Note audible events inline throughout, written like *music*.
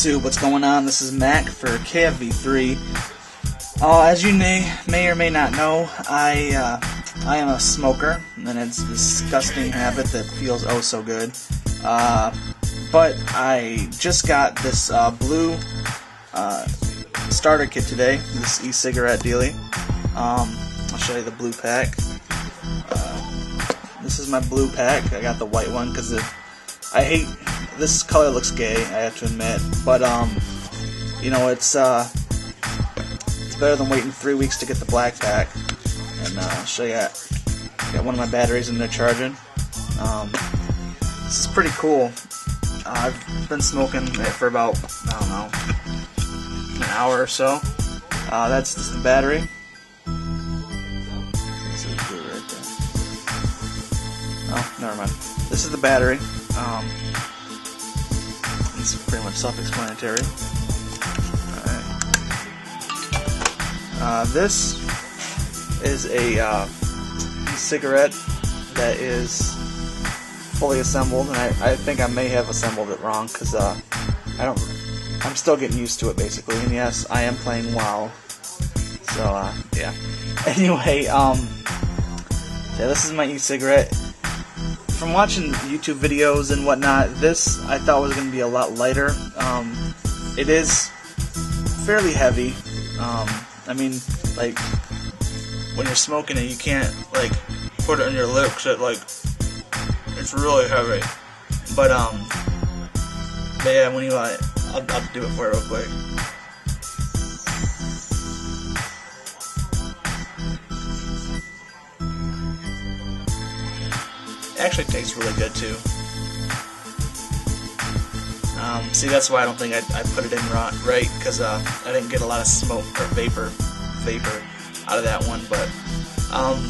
YouTube, what's going on? This is Mac for KFV3. Uh, as you may, may or may not know, I uh, I am a smoker, and it's a disgusting habit that feels oh so good. Uh, but I just got this uh, Blu uh, starter kit today, this e-cigarette dealie. Um, I'll show you the Blu pack. Uh, this is my Blu pack. I got the white one because I hate this color looks gay. I have to admit, but um, you know it's uh, it's better than waiting three weeks to get the black pack. And uh, I'll show you. Got one of my batteries in there charging. Um, this is pretty cool. Uh, I've been smoking it for about I don't know an hour or so. Uh, that's just the battery. Oh, never mind. This is the battery. Um, it's pretty much self-explanatory. Alright. Uh, this is a uh, cigarette that is fully assembled, and I, I think I may have assembled it wrong because uh, I don't. I'm still getting used to it basically, and yes, I am playing WoW. So uh, yeah. *laughs* Anyway, um, yeah, this is my e-cigarette. From watching YouTube videos and whatnot, this I thought was going to be a lot lighter. Um, it is fairly heavy. Um, I mean, like when you're smoking it, you can't like put it on your lips. It like it's really heavy. But um, but yeah, when you uh, I'll, I'll do it for you real quick. Actually tastes really good too. Um, see, that's why I don't think I, I put it in right, because uh, I didn't get a lot of smoke or vapor, vapor out of that one. But um,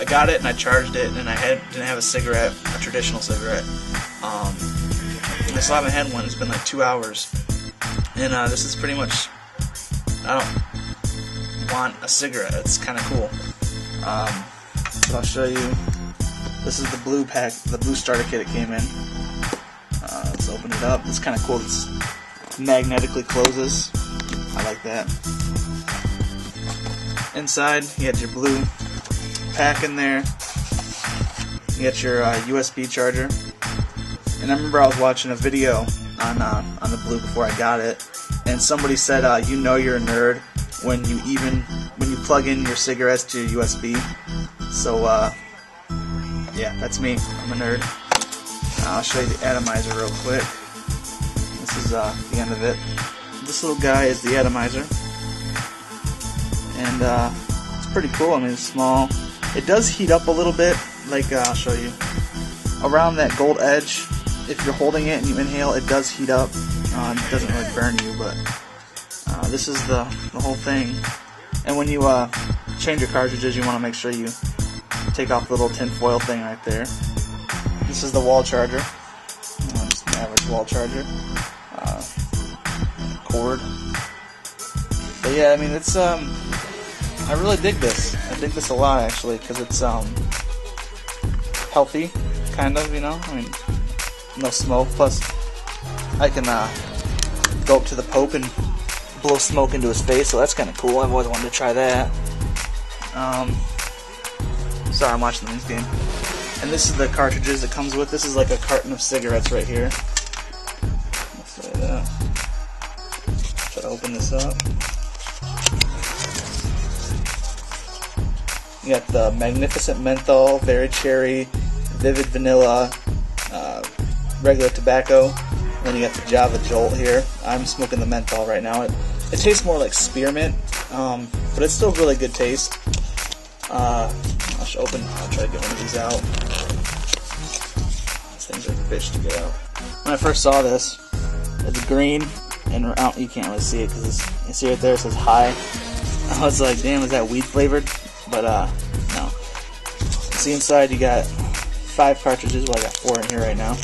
I got it and I charged it, and I had didn't have a cigarette, a traditional cigarette. Um, I still haven't had one. It's been like two hours, and uh, this is pretty much. I don't want a cigarette. It's kind of cool. Um, I'll show you. This is the Blu pack, the Blu starter kit it came in. Uh, let's open it up. It's kind of cool. It's magnetically closes. I like that. Inside, you got your Blu pack in there. You got your uh, USB charger. And I remember I was watching a video on uh, on the Blu before I got it, and somebody said, uh, "You know you're a nerd when you even when you plug in your cigarettes to your USB." So uh, yeah, that's me. I'm a nerd. I'll show you the atomizer real quick. This is uh, the end of it. This little guy is the atomizer, and uh, it's pretty cool. I mean, it's small. It does heat up a little bit. Like uh, I'll show you around that gold edge. If you're holding it and you inhale, it does heat up. Uh, it doesn't really burn you, but uh, this is the the whole thing. And when you uh, change your cartridges, you want to make sure you take off the little tin foil thing right there. This is the wall charger. Uh, just an average wall charger. Uh, cord. But yeah, I mean, it's, um, I really dig this. I dig this a lot, actually, because it's, um, healthy, kind of, you know? I mean, no smoke. Plus, I can, uh, go up to the Pope and blow smoke into his face, so that's kind of cool. I've always wanted to try that. Um, sorry, I'm watching the Wings game. And this is the cartridges it comes with. This is like a carton of cigarettes right here. Let's try that. Try to open this up. You got the Magnificent Menthol, Very Cherry, Vivid Vanilla, uh, regular tobacco. Then you got the Java Jolt here. I'm smoking the menthol right now. It, it tastes more like spearmint, um, but it's still really good taste. Uh, I'll open. I'll try to get one of these out. These things are bitch to get out. When I first saw this, it's green, and you can't really see it because you see right there it says high. *laughs* I was like, damn, is that weed flavored? But uh, no. See inside, you got five cartridges. Well, I got four in here right now.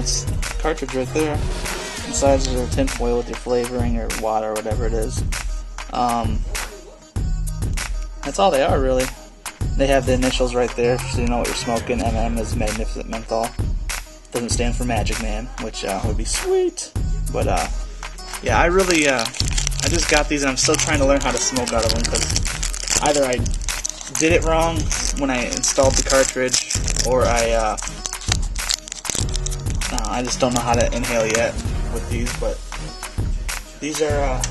That's cartridge right there. Inside is a tin foil with your flavoring or water or whatever it is. Um, that's all they are really. They have the initials right there, so you know what you're smoking. MM is Magnificent Menthol. Doesn't stand for Magic Man, which uh, would be sweet. But uh, yeah, I really, uh, I just got these, and I'm still trying to learn how to smoke out of them because either I did it wrong when I installed the cartridge, or I, uh, I just don't know how to inhale yet with these. But these are, uh,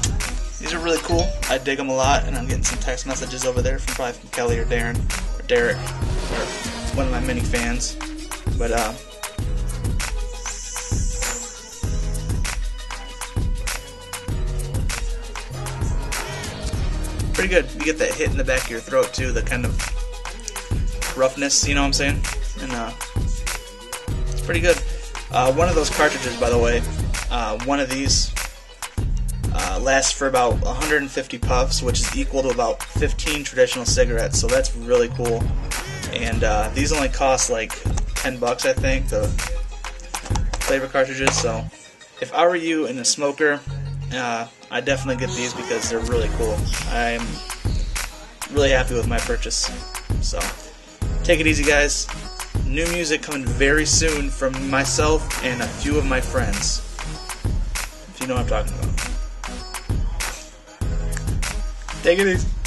these are really cool. I dig them a lot, and I'm getting some text messages over there from probably from Kelly or Darren or Derek or one of my many fans. But uh, pretty good. You get that hit in the back of your throat too, the kind of roughness. You know what I'm saying? And uh, it's pretty good. Uh, one of those cartridges, by the way, uh, one of these uh, lasts for about 150 puffs, which is equal to about 15 traditional cigarettes. So that's really cool. And uh, these only cost like 10 bucks, I think, the flavor cartridges. So if I were you and a smoker, uh, I definitely get these because they're really cool. I'm really happy with my purchase. So take it easy, guys. New music coming very soon from myself and a few of my friends. If you know what I'm talking about. Take it easy.